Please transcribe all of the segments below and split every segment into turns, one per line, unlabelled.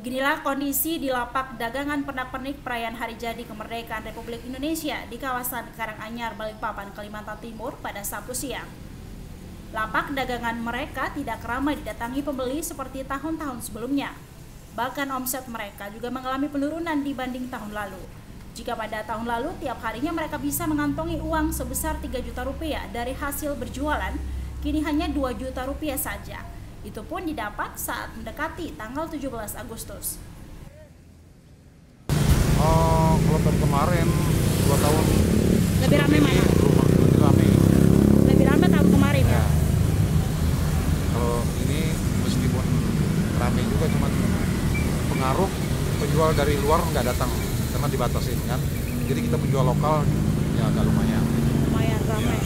Beginilah kondisi di lapak dagangan pernak-pernik perayaan Hari Jadi Kemerdekaan Republik Indonesia di kawasan Karanganyar, Balikpapan, Kalimantan Timur pada Sabtu siang. Lapak dagangan mereka tidak ramai didatangi pembeli seperti tahun-tahun sebelumnya. Bahkan omset mereka juga mengalami penurunan dibanding tahun lalu. Jika pada tahun lalu tiap harinya mereka bisa mengantongi uang sebesar 3 juta rupiah dari hasil berjualan, kini hanya 2 juta rupiah saja. Itu pun didapat saat mendekati tanggal 17 Agustus.
Oh, kalau tahun kemarin dua tahun
Lebih ramai mana?
lebih ramai.
Lebih ramai tahun kemarin ya.
Ya. Kalau ini meskipun ramai juga cuman pengaruh penjual dari luar nggak datang karena dibatasi kan. Jadi kita penjual lokal ya agak lumayan.
Lumayan ramai.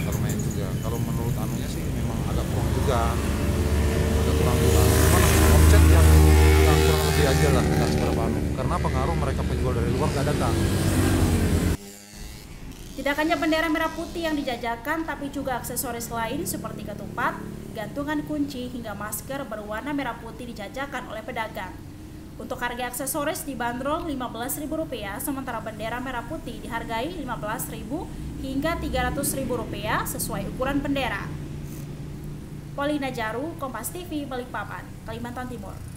Agak lumayan juga. Kalau menurut anunya sih memang agak kurang juga. Agak kurang juga. Cuman omset yang agak kurang lebih aja lah nggak seberapa anu. Karena pengaruh mereka penjual dari luar nggak datang.
Tidak hanya bendera merah putih yang dijajakan, tapi juga aksesoris lain seperti ketupat, gantungan kunci, hingga masker berwarna merah putih dijajakan oleh pedagang. Untuk harga aksesoris dibanderol Rp15.000, sementara bendera merah putih dihargai Rp15.000 hingga Rp300.000 sesuai ukuran bendera. Polina Jaru, Kompas TV, Balikpapan, Kalimantan Timur.